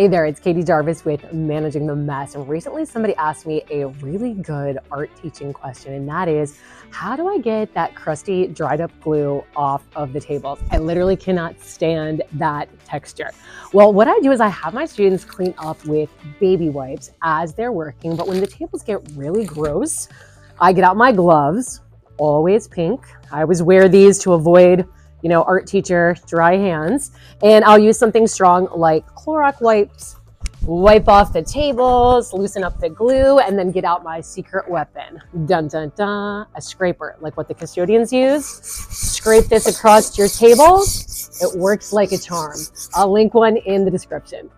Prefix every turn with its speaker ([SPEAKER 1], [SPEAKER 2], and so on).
[SPEAKER 1] Hey there, it's Katie Jarvis with Managing the Mess. And recently somebody asked me a really good art teaching question, and that is how do I get that crusty, dried up glue off of the tables? I literally cannot stand that texture. Well, what I do is I have my students clean up with baby wipes as they're working, but when the tables get really gross, I get out my gloves, always pink. I always wear these to avoid you know, art teacher, dry hands. And I'll use something strong like Clorox wipes, wipe off the tables, loosen up the glue, and then get out my secret weapon. Dun dun dun, a scraper, like what the custodians use. Scrape this across your table. It works like a charm. I'll link one in the description.